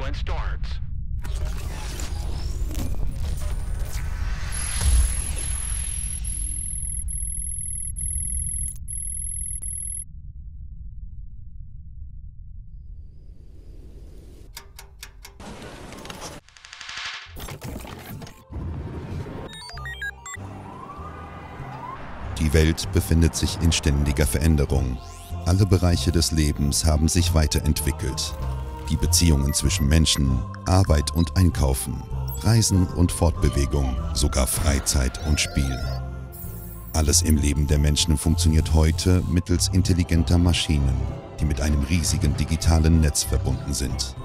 Sequence starts. Die Welt befindet sich in ständiger Veränderung. Alle Bereiche des Lebens haben sich weiterentwickelt. Die Beziehungen zwischen Menschen, Arbeit und Einkaufen, Reisen und Fortbewegung, sogar Freizeit und Spiel. Alles im Leben der Menschen funktioniert heute mittels intelligenter Maschinen, die mit einem riesigen digitalen Netz verbunden sind.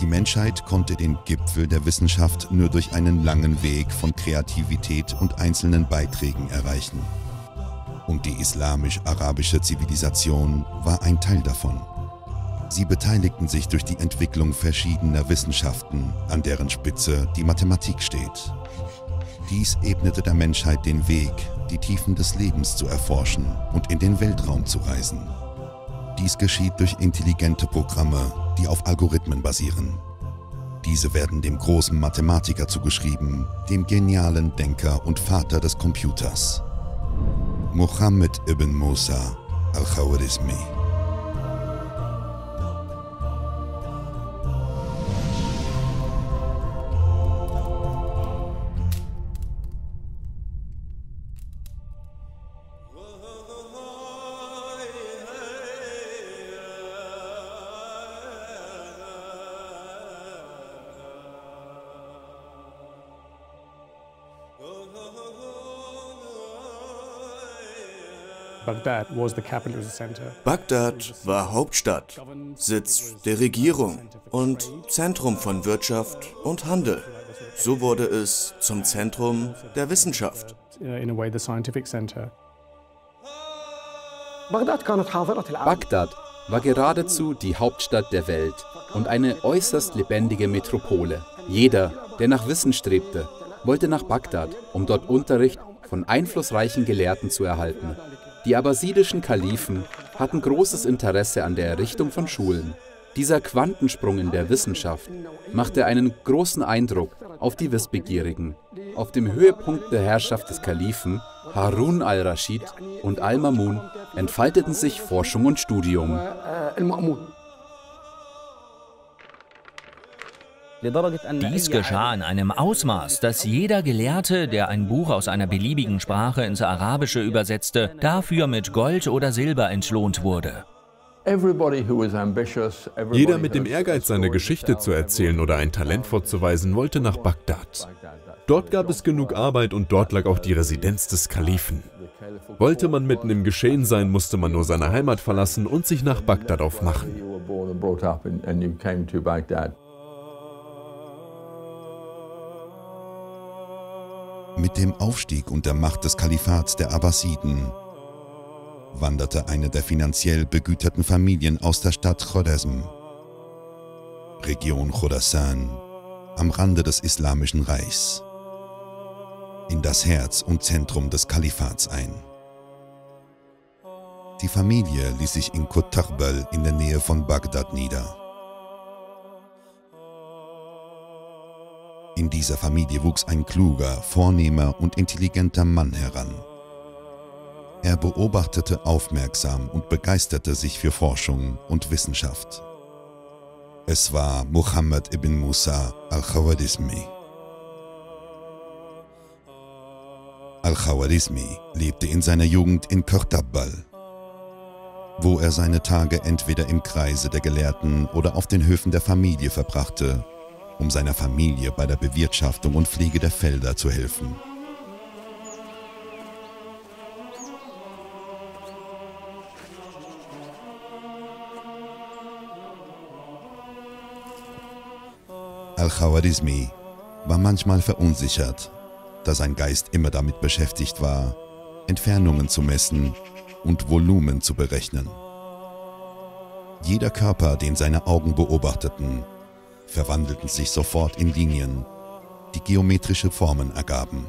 Die Menschheit konnte den Gipfel der Wissenschaft nur durch einen langen Weg von Kreativität und einzelnen Beiträgen erreichen und die islamisch-arabische Zivilisation war ein Teil davon. Sie beteiligten sich durch die Entwicklung verschiedener Wissenschaften, an deren Spitze die Mathematik steht. Dies ebnete der Menschheit den Weg, die Tiefen des Lebens zu erforschen und in den Weltraum zu reisen. Dies geschieht durch intelligente Programme, die auf Algorithmen basieren. Diese werden dem großen Mathematiker zugeschrieben, dem genialen Denker und Vater des Computers. Muhammad ibn Musa al-Khawarizmi. Bagdad war Hauptstadt, Sitz der Regierung und Zentrum von Wirtschaft und Handel. So wurde es zum Zentrum der Wissenschaft. Bagdad war geradezu die Hauptstadt der Welt und eine äußerst lebendige Metropole. Jeder, der nach Wissen strebte, wollte nach Bagdad, um dort Unterricht von einflussreichen Gelehrten zu erhalten. Die abbasidischen Kalifen hatten großes Interesse an der Errichtung von Schulen. Dieser Quantensprung in der Wissenschaft machte einen großen Eindruck auf die Wissbegierigen. Auf dem Höhepunkt der Herrschaft des Kalifen Harun al-Rashid und al-Mamun entfalteten sich Forschung und Studium. Dies geschah in einem Ausmaß, dass jeder Gelehrte, der ein Buch aus einer beliebigen Sprache ins Arabische übersetzte, dafür mit Gold oder Silber entlohnt wurde. Jeder mit dem Ehrgeiz, seine Geschichte zu erzählen oder ein Talent vorzuweisen, wollte nach Bagdad. Dort gab es genug Arbeit und dort lag auch die Residenz des Kalifen. Wollte man mitten im Geschehen sein, musste man nur seine Heimat verlassen und sich nach Bagdad aufmachen. Mit dem Aufstieg und der Macht des Kalifats der Abbasiden wanderte eine der finanziell begüterten Familien aus der Stadt Chodesm, Region Khorasan, am Rande des Islamischen Reichs, in das Herz und Zentrum des Kalifats ein. Die Familie ließ sich in Kutarbal in der Nähe von Bagdad nieder. In dieser Familie wuchs ein kluger, vornehmer und intelligenter Mann heran. Er beobachtete aufmerksam und begeisterte sich für Forschung und Wissenschaft. Es war Muhammad ibn Musa al-Khawarizmi. Al-Khawarizmi lebte in seiner Jugend in Kurtabbal, wo er seine Tage entweder im Kreise der Gelehrten oder auf den Höfen der Familie verbrachte um seiner Familie bei der Bewirtschaftung und Pflege der Felder zu helfen. Al-Khawarizmi war manchmal verunsichert, da sein Geist immer damit beschäftigt war, Entfernungen zu messen und Volumen zu berechnen. Jeder Körper, den seine Augen beobachteten, verwandelten sich sofort in Linien, die geometrische Formen ergaben.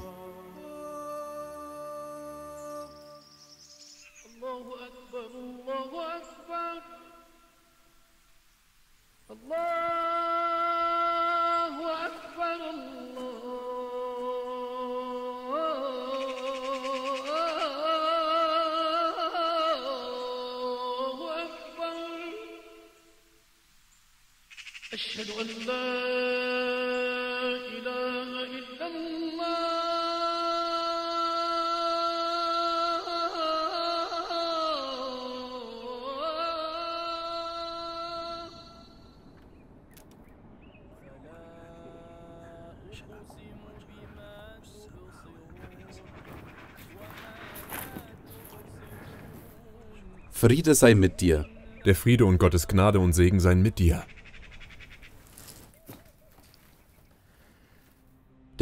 Friede sei mit dir. Der Friede und Gottes Gnade und Segen seien mit dir.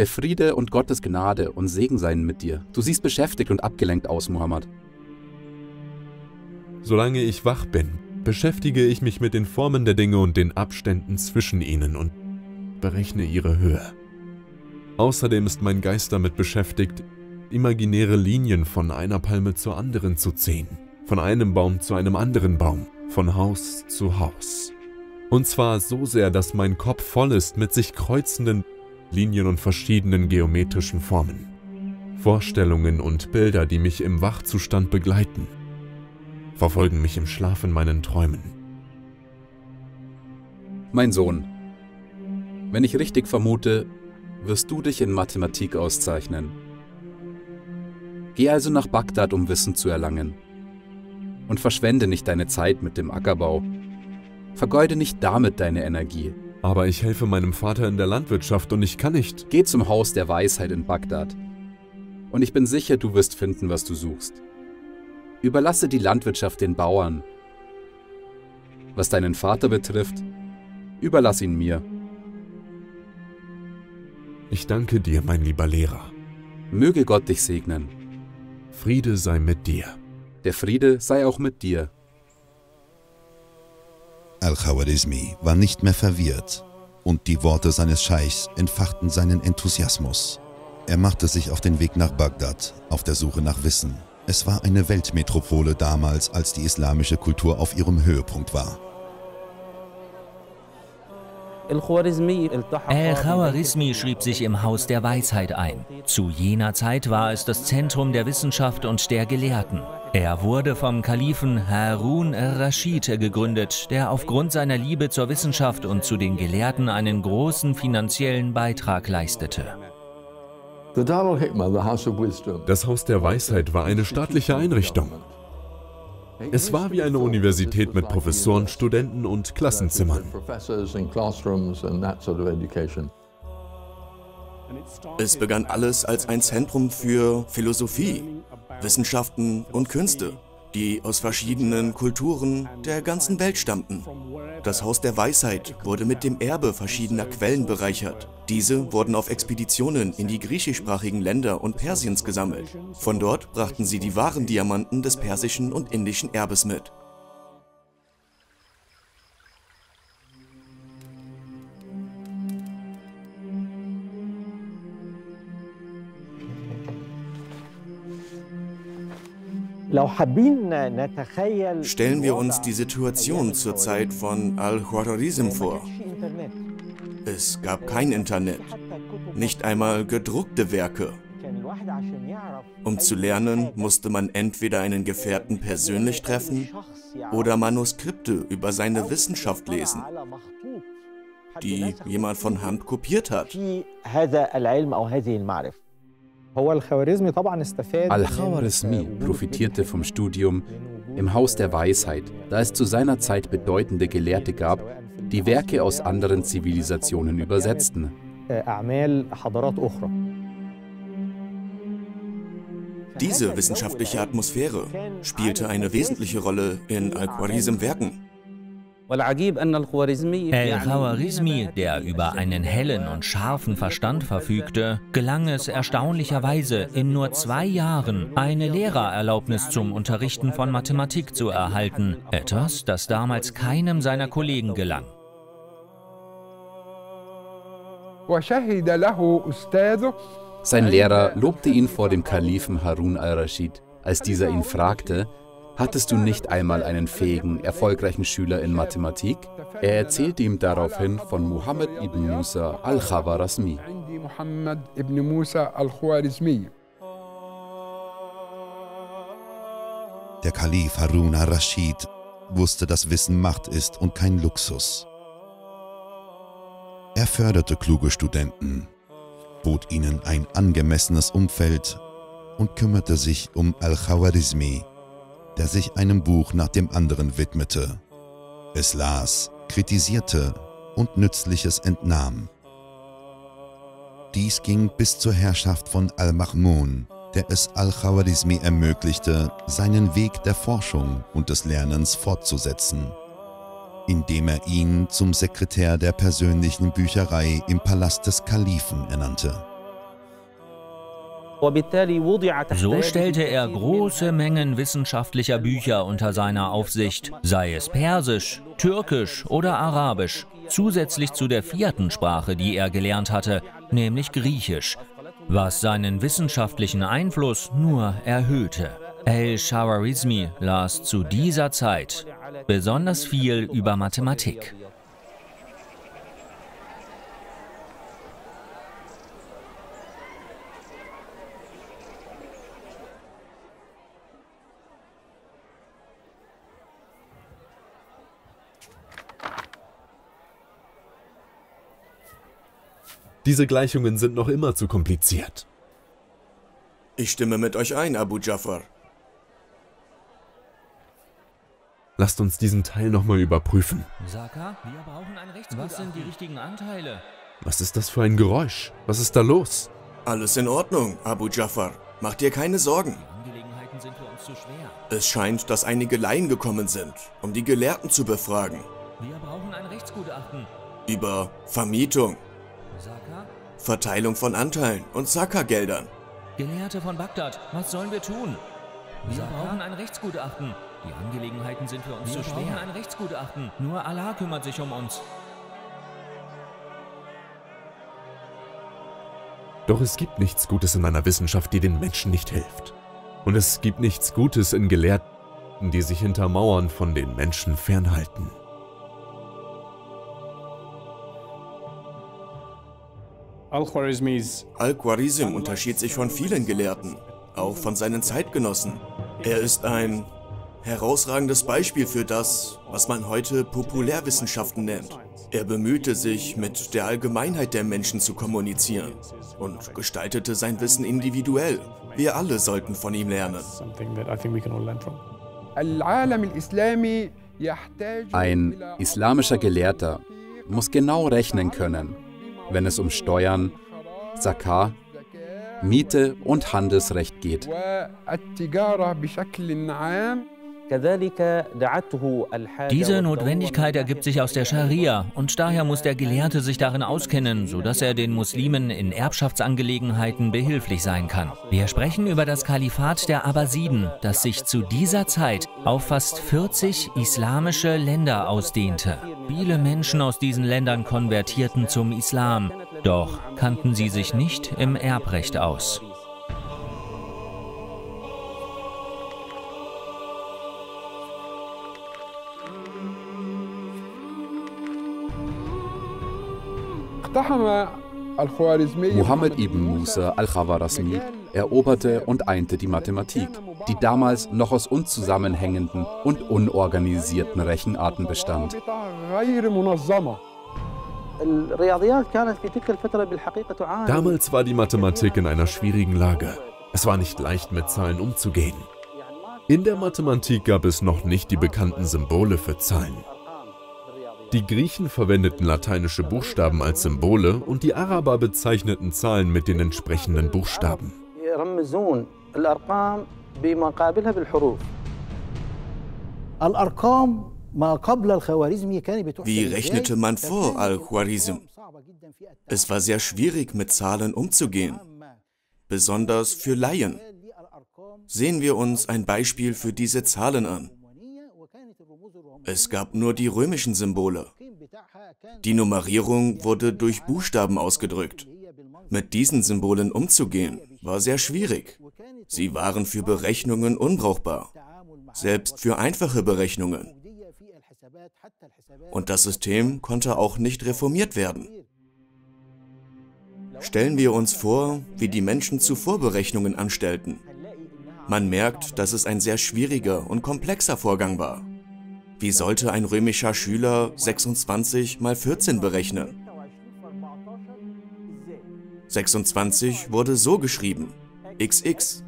Der Friede und Gottes Gnade und Segen seien mit dir. Du siehst beschäftigt und abgelenkt aus, Muhammad. Solange ich wach bin, beschäftige ich mich mit den Formen der Dinge und den Abständen zwischen ihnen und berechne ihre Höhe. Außerdem ist mein Geist damit beschäftigt, imaginäre Linien von einer Palme zur anderen zu ziehen, von einem Baum zu einem anderen Baum, von Haus zu Haus. Und zwar so sehr, dass mein Kopf voll ist mit sich kreuzenden Linien und verschiedenen geometrischen Formen. Vorstellungen und Bilder, die mich im Wachzustand begleiten, verfolgen mich im Schlaf in meinen Träumen. Mein Sohn, wenn ich richtig vermute, wirst du dich in Mathematik auszeichnen. Geh also nach Bagdad, um Wissen zu erlangen. Und verschwende nicht deine Zeit mit dem Ackerbau. Vergeude nicht damit deine Energie. Aber ich helfe meinem Vater in der Landwirtschaft und ich kann nicht. Geh zum Haus der Weisheit in Bagdad. Und ich bin sicher, du wirst finden, was du suchst. Überlasse die Landwirtschaft den Bauern. Was deinen Vater betrifft, überlass ihn mir. Ich danke dir, mein lieber Lehrer. Möge Gott dich segnen. Friede sei mit dir. Der Friede sei auch mit dir. Al-Khawarizmi war nicht mehr verwirrt und die Worte seines Scheichs entfachten seinen Enthusiasmus. Er machte sich auf den Weg nach Bagdad, auf der Suche nach Wissen. Es war eine Weltmetropole damals, als die islamische Kultur auf ihrem Höhepunkt war. Al-Khawarizmi schrieb sich im Haus der Weisheit ein. Zu jener Zeit war es das Zentrum der Wissenschaft und der Gelehrten. Er wurde vom Kalifen Harun al-Rashid gegründet, der aufgrund seiner Liebe zur Wissenschaft und zu den Gelehrten einen großen finanziellen Beitrag leistete. Das Haus der Weisheit war eine staatliche Einrichtung. Es war wie eine Universität mit Professoren, Studenten und Klassenzimmern. Es begann alles als ein Zentrum für Philosophie, Wissenschaften und Künste, die aus verschiedenen Kulturen der ganzen Welt stammten. Das Haus der Weisheit wurde mit dem Erbe verschiedener Quellen bereichert. Diese wurden auf Expeditionen in die griechischsprachigen Länder und Persiens gesammelt. Von dort brachten sie die wahren Diamanten des persischen und indischen Erbes mit. Stellen wir uns die Situation zur Zeit von Al-Khwarizm vor. Es gab kein Internet, nicht einmal gedruckte Werke. Um zu lernen, musste man entweder einen Gefährten persönlich treffen oder Manuskripte über seine Wissenschaft lesen, die jemand von Hand kopiert hat. Al-Khawarizmi profitierte vom Studium im Haus der Weisheit, da es zu seiner Zeit bedeutende Gelehrte gab, die Werke aus anderen Zivilisationen übersetzten. Diese wissenschaftliche Atmosphäre spielte eine wesentliche Rolle in Al-Khwarizm Werken. El-Khawarizmi, der über einen hellen und scharfen Verstand verfügte, gelang es erstaunlicherweise in nur zwei Jahren, eine Lehrererlaubnis zum Unterrichten von Mathematik zu erhalten, etwas, das damals keinem seiner Kollegen gelang. Sein Lehrer lobte ihn vor dem Kalifen Harun al-Rashid, als dieser ihn fragte, Hattest du nicht einmal einen fähigen, erfolgreichen Schüler in Mathematik? Er erzählte ihm daraufhin von Muhammad ibn Musa al-Khawarizmi. Der Kalif Harun al-Rashid wusste, dass Wissen Macht ist und kein Luxus. Er förderte kluge Studenten, bot ihnen ein angemessenes Umfeld und kümmerte sich um Al-Khawarizmi, der sich einem Buch nach dem anderen widmete. Es las, kritisierte und Nützliches entnahm. Dies ging bis zur Herrschaft von Al-Mahmun, der es Al-Khawarizmi ermöglichte, seinen Weg der Forschung und des Lernens fortzusetzen, indem er ihn zum Sekretär der persönlichen Bücherei im Palast des Kalifen ernannte. So stellte er große Mengen wissenschaftlicher Bücher unter seiner Aufsicht, sei es Persisch, Türkisch oder Arabisch, zusätzlich zu der vierten Sprache, die er gelernt hatte, nämlich Griechisch, was seinen wissenschaftlichen Einfluss nur erhöhte. El-Shawarizmi las zu dieser Zeit besonders viel über Mathematik. Diese Gleichungen sind noch immer zu kompliziert. Ich stimme mit euch ein, Abu Jafar. Lasst uns diesen Teil nochmal überprüfen. Saka, wir brauchen ein Rechtsgutachten. Was sind die richtigen Anteile? Was ist das für ein Geräusch? Was ist da los? Alles in Ordnung, Abu Jafar. Mach dir keine Sorgen. Die Angelegenheiten sind für uns zu schwer. Es scheint, dass einige Laien gekommen sind, um die Gelehrten zu befragen. Wir brauchen ein Rechtsgutachten. Über Vermietung? Verteilung von Anteilen und Saka-Geldern. Gelehrte von Bagdad, was sollen wir tun? Wir brauchen ein Rechtsgutachten. Die Angelegenheiten sind für uns zu schwer. Wir brauchen ein Rechtsgutachten. Nur Allah kümmert sich um uns. Doch es gibt nichts Gutes in einer Wissenschaft, die den Menschen nicht hilft. Und es gibt nichts Gutes in Gelehrten, die sich hinter Mauern von den Menschen fernhalten. Al-Khwarizm unterschied sich von vielen Gelehrten, auch von seinen Zeitgenossen. Er ist ein herausragendes Beispiel für das, was man heute Populärwissenschaften nennt. Er bemühte sich, mit der Allgemeinheit der Menschen zu kommunizieren und gestaltete sein Wissen individuell. Wir alle sollten von ihm lernen. Ein islamischer Gelehrter muss genau rechnen können, wenn es um Steuern, Zakah, Miete und Handelsrecht geht. Diese Notwendigkeit ergibt sich aus der Scharia und daher muss der Gelehrte sich darin auskennen, sodass er den Muslimen in Erbschaftsangelegenheiten behilflich sein kann. Wir sprechen über das Kalifat der Abbasiden, das sich zu dieser Zeit auf fast 40 islamische Länder ausdehnte. Viele Menschen aus diesen Ländern konvertierten zum Islam, doch kannten sie sich nicht im Erbrecht aus. Muhammad ibn Musa al-Khawarazmi eroberte und einte die Mathematik, die damals noch aus unzusammenhängenden und unorganisierten Rechenarten bestand. Damals war die Mathematik in einer schwierigen Lage. Es war nicht leicht, mit Zahlen umzugehen. In der Mathematik gab es noch nicht die bekannten Symbole für Zahlen. Die Griechen verwendeten lateinische Buchstaben als Symbole und die Araber bezeichneten Zahlen mit den entsprechenden Buchstaben. Wie rechnete man vor Al-Khwarizm? Es war sehr schwierig, mit Zahlen umzugehen, besonders für Laien. Sehen wir uns ein Beispiel für diese Zahlen an. Es gab nur die römischen Symbole. Die Nummerierung wurde durch Buchstaben ausgedrückt. Mit diesen Symbolen umzugehen, war sehr schwierig. Sie waren für Berechnungen unbrauchbar, selbst für einfache Berechnungen. Und das System konnte auch nicht reformiert werden. Stellen wir uns vor, wie die Menschen zuvor Berechnungen anstellten. Man merkt, dass es ein sehr schwieriger und komplexer Vorgang war. Wie sollte ein römischer Schüler 26 mal 14 berechnen? 26 wurde so geschrieben. XX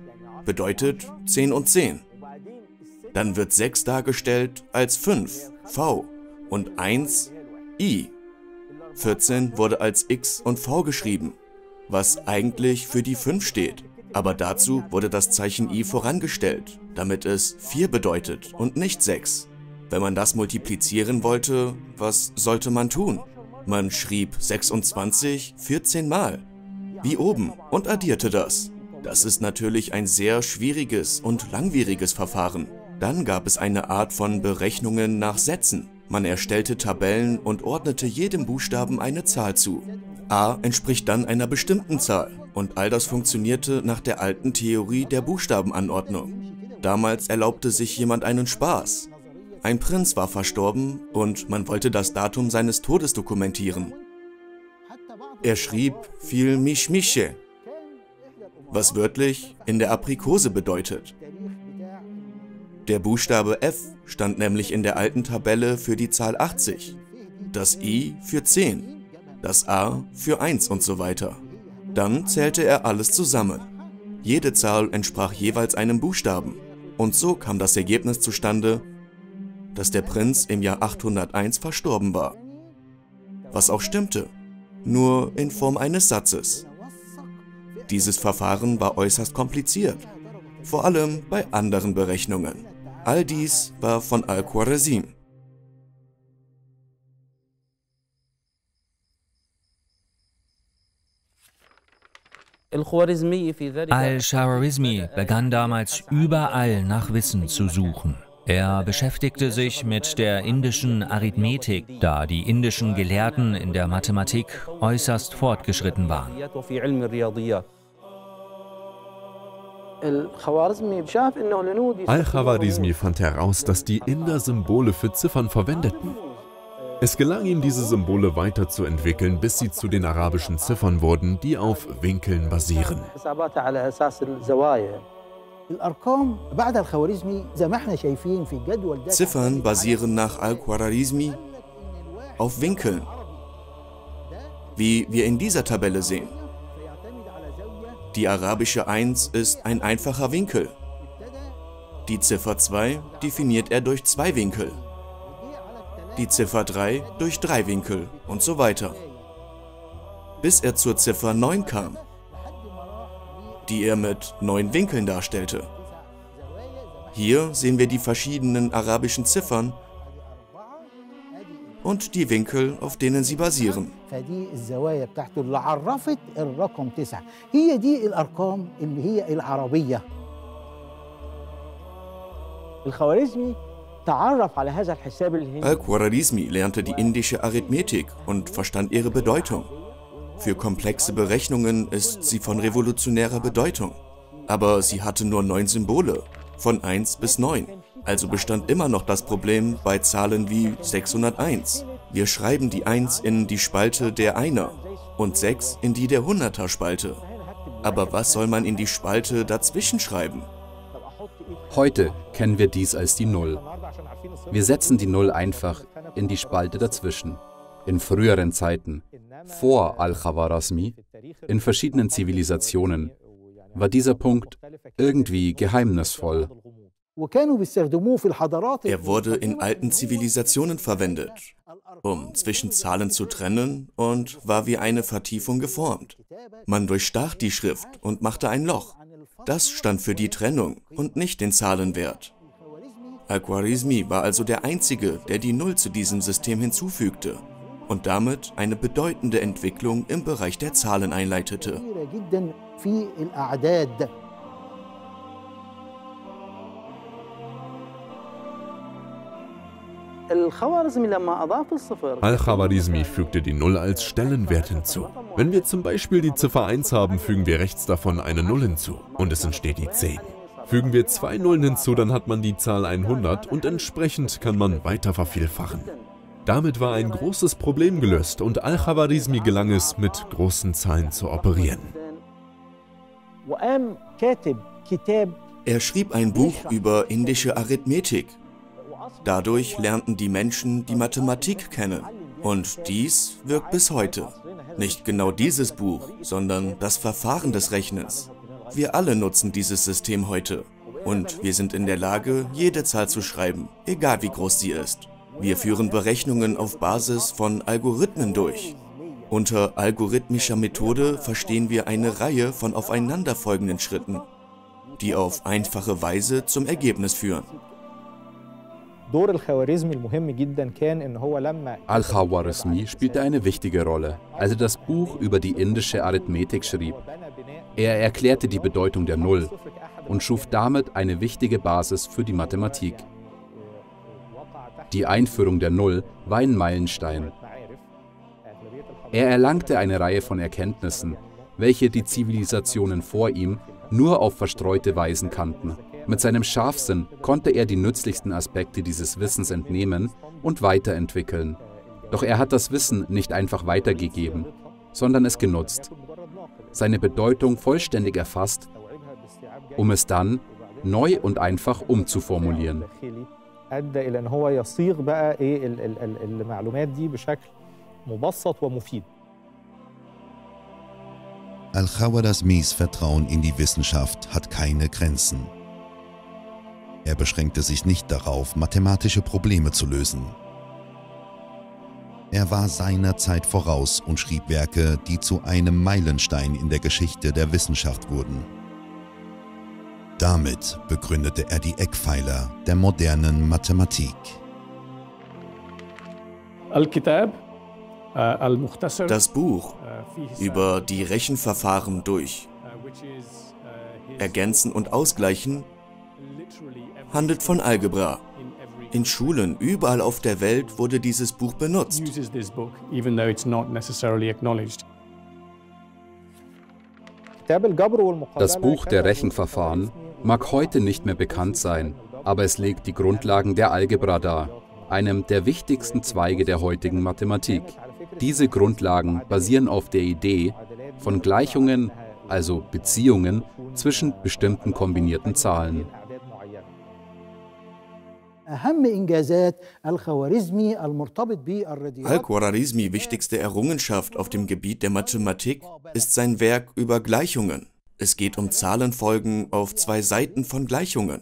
bedeutet 10 und 10. Dann wird 6 dargestellt als 5, V, und 1, I. 14 wurde als X und V geschrieben, was eigentlich für die 5 steht. Aber dazu wurde das Zeichen I vorangestellt, damit es 4 bedeutet und nicht 6. Wenn man das multiplizieren wollte, was sollte man tun? Man schrieb 26 14 Mal, wie oben, und addierte das. Das ist natürlich ein sehr schwieriges und langwieriges Verfahren. Dann gab es eine Art von Berechnungen nach Sätzen. Man erstellte Tabellen und ordnete jedem Buchstaben eine Zahl zu. A entspricht dann einer bestimmten Zahl und all das funktionierte nach der alten Theorie der Buchstabenanordnung. Damals erlaubte sich jemand einen Spaß. Ein Prinz war verstorben und man wollte das Datum seines Todes dokumentieren. Er schrieb viel Mischmische, was wörtlich in der Aprikose bedeutet. Der Buchstabe F stand nämlich in der alten Tabelle für die Zahl 80, das I für 10, das A für 1 und so weiter. Dann zählte er alles zusammen. Jede Zahl entsprach jeweils einem Buchstaben. Und so kam das Ergebnis zustande, dass der Prinz im Jahr 801 verstorben war. Was auch stimmte, nur in Form eines Satzes. Dieses Verfahren war äußerst kompliziert, vor allem bei anderen Berechnungen. All dies war von Al-Khwarizm. Al-Shawarizmi begann damals überall nach Wissen zu suchen. Er beschäftigte sich mit der indischen Arithmetik, da die indischen Gelehrten in der Mathematik äußerst fortgeschritten waren. Al-Khawarizmi fand heraus, dass die Inder Symbole für Ziffern verwendeten. Es gelang ihm, diese Symbole weiterzuentwickeln, bis sie zu den arabischen Ziffern wurden, die auf Winkeln basieren. Ziffern basieren nach Al-Khwarizmi auf Winkeln, wie wir in dieser Tabelle sehen. Die arabische 1 ist ein einfacher Winkel. Die Ziffer 2 definiert er durch zwei Winkel. Die Ziffer 3 durch drei Winkel und so weiter. Bis er zur Ziffer 9 kam die er mit neun Winkeln darstellte. Hier sehen wir die verschiedenen arabischen Ziffern und die Winkel, auf denen sie basieren. Al-Khwarizmi lernte die indische Arithmetik und verstand ihre Bedeutung. Für komplexe Berechnungen ist sie von revolutionärer Bedeutung. Aber sie hatte nur neun Symbole, von 1 bis 9. Also bestand immer noch das Problem bei Zahlen wie 601. Wir schreiben die 1 in die Spalte der Einer und 6 in die der Hunderter Spalte. Aber was soll man in die Spalte dazwischen schreiben? Heute kennen wir dies als die Null. Wir setzen die Null einfach in die Spalte dazwischen. In früheren Zeiten vor Al-Khawarazmi, in verschiedenen Zivilisationen, war dieser Punkt irgendwie geheimnisvoll. Er wurde in alten Zivilisationen verwendet, um zwischen Zahlen zu trennen und war wie eine Vertiefung geformt. Man durchstach die Schrift und machte ein Loch. Das stand für die Trennung und nicht den Zahlenwert. Al-Khwarizmi war also der Einzige, der die Null zu diesem System hinzufügte und damit eine bedeutende Entwicklung im Bereich der Zahlen einleitete. Al-Khawarizmi fügte die Null als Stellenwert hinzu. Wenn wir zum Beispiel die Ziffer 1 haben, fügen wir rechts davon eine Null hinzu und es entsteht die 10. Fügen wir zwei Nullen hinzu, dann hat man die Zahl 100 und entsprechend kann man weiter vervielfachen. Damit war ein großes Problem gelöst und Al-Khawarizmi gelang es, mit großen Zahlen zu operieren. Er schrieb ein Buch über indische Arithmetik. Dadurch lernten die Menschen die Mathematik kennen und dies wirkt bis heute. Nicht genau dieses Buch, sondern das Verfahren des Rechnens. Wir alle nutzen dieses System heute. Und wir sind in der Lage, jede Zahl zu schreiben, egal wie groß sie ist. Wir führen Berechnungen auf Basis von Algorithmen durch. Unter algorithmischer Methode verstehen wir eine Reihe von aufeinanderfolgenden Schritten, die auf einfache Weise zum Ergebnis führen. Al-Khawarizmi spielte eine wichtige Rolle, als er das Buch über die indische Arithmetik schrieb. Er erklärte die Bedeutung der Null und schuf damit eine wichtige Basis für die Mathematik. Die Einführung der Null war ein Meilenstein. Er erlangte eine Reihe von Erkenntnissen, welche die Zivilisationen vor ihm nur auf verstreute Weisen kannten. Mit seinem Scharfsinn konnte er die nützlichsten Aspekte dieses Wissens entnehmen und weiterentwickeln. Doch er hat das Wissen nicht einfach weitergegeben, sondern es genutzt, seine Bedeutung vollständig erfasst, um es dann neu und einfach umzuformulieren. Al-Khawarazmis Vertrauen in die Wissenschaft hat keine Grenzen. Er beschränkte sich nicht darauf, mathematische Probleme zu lösen. Er war seiner Zeit voraus und schrieb Werke, die zu einem Meilenstein in der Geschichte der Wissenschaft wurden. Damit begründete er die Eckpfeiler der modernen Mathematik. Das Buch über die Rechenverfahren durch Ergänzen und Ausgleichen handelt von Algebra. In Schulen überall auf der Welt wurde dieses Buch benutzt. Das Buch der Rechenverfahren mag heute nicht mehr bekannt sein, aber es legt die Grundlagen der Algebra dar, einem der wichtigsten Zweige der heutigen Mathematik. Diese Grundlagen basieren auf der Idee von Gleichungen, also Beziehungen zwischen bestimmten kombinierten Zahlen. Al-Khwarizmi wichtigste Errungenschaft auf dem Gebiet der Mathematik ist sein Werk über Gleichungen. Es geht um Zahlenfolgen auf zwei Seiten von Gleichungen,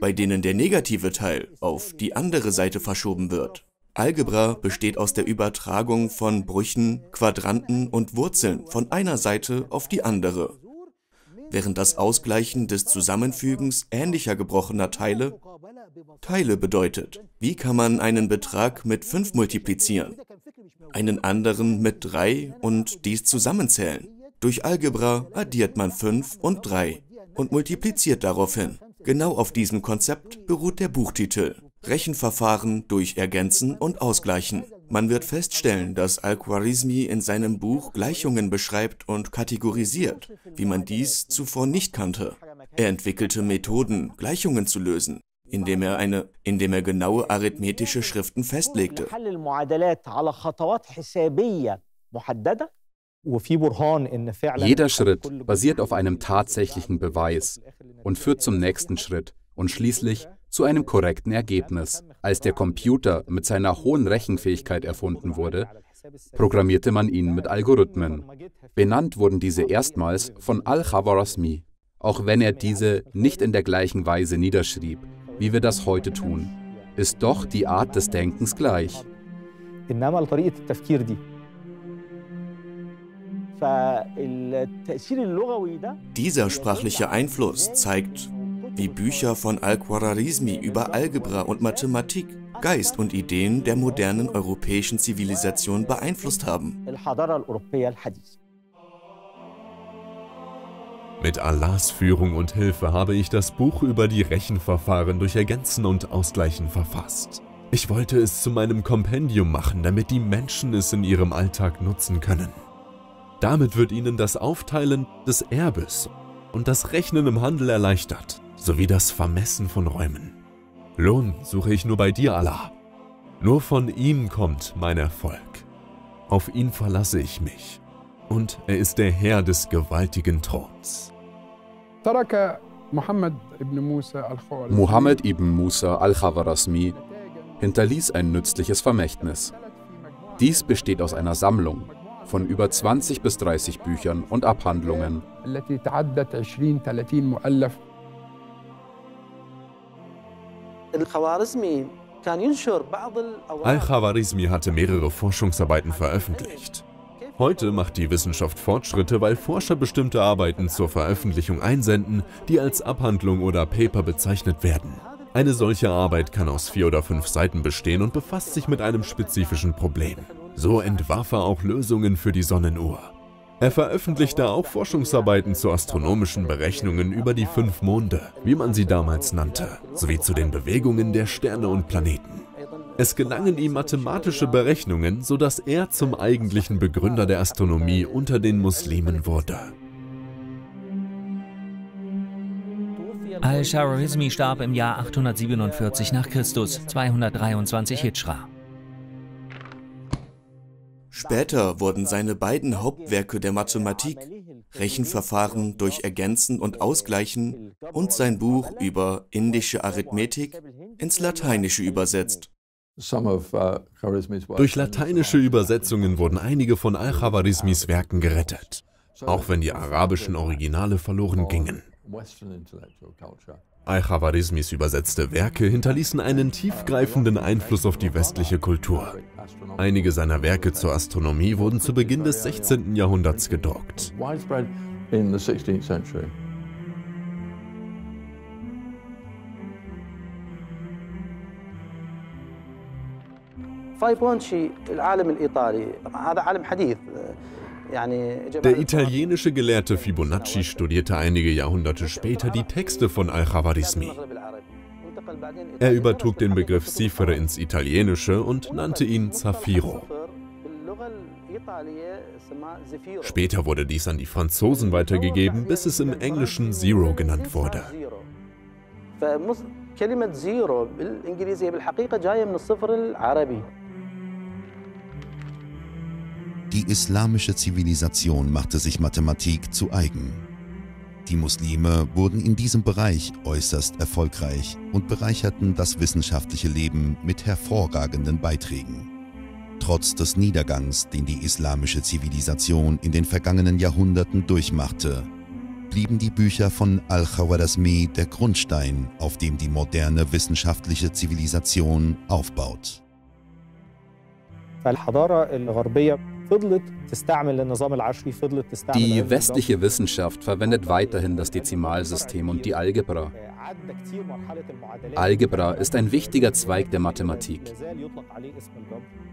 bei denen der negative Teil auf die andere Seite verschoben wird. Algebra besteht aus der Übertragung von Brüchen, Quadranten und Wurzeln von einer Seite auf die andere, während das Ausgleichen des Zusammenfügens ähnlicher gebrochener Teile Teile bedeutet. Wie kann man einen Betrag mit 5 multiplizieren, einen anderen mit 3 und dies zusammenzählen? Durch Algebra addiert man 5 und 3 und multipliziert daraufhin. Genau auf diesem Konzept beruht der Buchtitel. Rechenverfahren durch Ergänzen und Ausgleichen. Man wird feststellen, dass Al-Khwarizmi in seinem Buch Gleichungen beschreibt und kategorisiert, wie man dies zuvor nicht kannte. Er entwickelte Methoden, Gleichungen zu lösen, indem er, eine, indem er genaue arithmetische Schriften festlegte. Jeder Schritt basiert auf einem tatsächlichen Beweis und führt zum nächsten Schritt und schließlich zu einem korrekten Ergebnis. Als der Computer mit seiner hohen Rechenfähigkeit erfunden wurde, programmierte man ihn mit Algorithmen. Benannt wurden diese erstmals von Al-Khawarazmi, auch wenn er diese nicht in der gleichen Weise niederschrieb, wie wir das heute tun, ist doch die Art des Denkens gleich. Dieser sprachliche Einfluss zeigt, wie Bücher von Al-Khwarizmi über Algebra und Mathematik Geist und Ideen der modernen europäischen Zivilisation beeinflusst haben. Mit Allahs Führung und Hilfe habe ich das Buch über die Rechenverfahren durch Ergänzen und Ausgleichen verfasst. Ich wollte es zu meinem Kompendium machen, damit die Menschen es in ihrem Alltag nutzen können. Damit wird ihnen das Aufteilen des Erbes und das Rechnen im Handel erleichtert, sowie das Vermessen von Räumen. Lohn suche ich nur bei dir, Allah. Nur von ihm kommt mein Erfolg. Auf ihn verlasse ich mich. Und er ist der Herr des gewaltigen Throns. Muhammad ibn Musa al-Khawarasmi hinterließ ein nützliches Vermächtnis. Dies besteht aus einer Sammlung, von über 20 bis 30 Büchern und Abhandlungen. Al-Khawarizmi hatte mehrere Forschungsarbeiten veröffentlicht. Heute macht die Wissenschaft Fortschritte, weil Forscher bestimmte Arbeiten zur Veröffentlichung einsenden, die als Abhandlung oder Paper bezeichnet werden. Eine solche Arbeit kann aus vier oder fünf Seiten bestehen und befasst sich mit einem spezifischen Problem. So entwarf er auch Lösungen für die Sonnenuhr. Er veröffentlichte auch Forschungsarbeiten zu astronomischen Berechnungen über die fünf Monde, wie man sie damals nannte, sowie zu den Bewegungen der Sterne und Planeten. Es gelangen ihm mathematische Berechnungen, sodass er zum eigentlichen Begründer der Astronomie unter den Muslimen wurde. Al-Shawarizmi starb im Jahr 847 nach Christus, 223 Hijra. Später wurden seine beiden Hauptwerke der Mathematik, Rechenverfahren durch Ergänzen und Ausgleichen und sein Buch über indische Arithmetik ins Lateinische übersetzt. Durch lateinische Übersetzungen wurden einige von Al-Khawarizmis Werken gerettet, auch wenn die arabischen Originale verloren gingen. Al-Khawarizmis übersetzte Werke hinterließen einen tiefgreifenden Einfluss auf die westliche Kultur. Einige seiner Werke zur Astronomie wurden zu Beginn des 16. Jahrhunderts gedruckt. Der italienische Gelehrte Fibonacci studierte einige Jahrhunderte später die Texte von Al-Khawarizmi. Er übertrug den Begriff Cifre ins Italienische und nannte ihn Zafiro. Später wurde dies an die Franzosen weitergegeben, bis es im Englischen Zero genannt wurde. Die islamische Zivilisation machte sich Mathematik zu eigen. Die Muslime wurden in diesem Bereich äußerst erfolgreich und bereicherten das wissenschaftliche Leben mit hervorragenden Beiträgen. Trotz des Niedergangs, den die islamische Zivilisation in den vergangenen Jahrhunderten durchmachte, blieben die Bücher von Al-Khawarizmi der Grundstein, auf dem die moderne wissenschaftliche Zivilisation aufbaut. Die westliche Wissenschaft verwendet weiterhin das Dezimalsystem und die Algebra. Algebra ist ein wichtiger Zweig der Mathematik,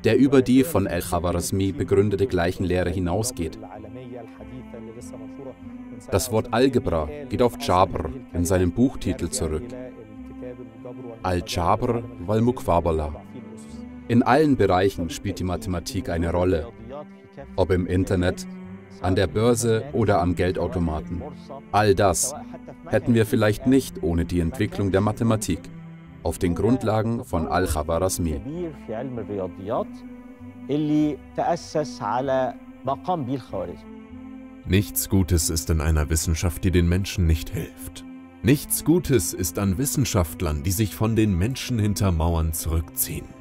der über die von al-Khawarizmi begründete Gleichenlehre hinausgeht. Das Wort Algebra geht auf Jabr in seinem Buchtitel zurück. Al-Jabr wal Muqwabala. In allen Bereichen spielt die Mathematik eine Rolle, ob im Internet, an der Börse oder am Geldautomaten. All das hätten wir vielleicht nicht ohne die Entwicklung der Mathematik auf den Grundlagen von Al-Khawarazmi. Nichts Gutes ist in einer Wissenschaft, die den Menschen nicht hilft. Nichts Gutes ist an Wissenschaftlern, die sich von den Menschen hinter Mauern zurückziehen.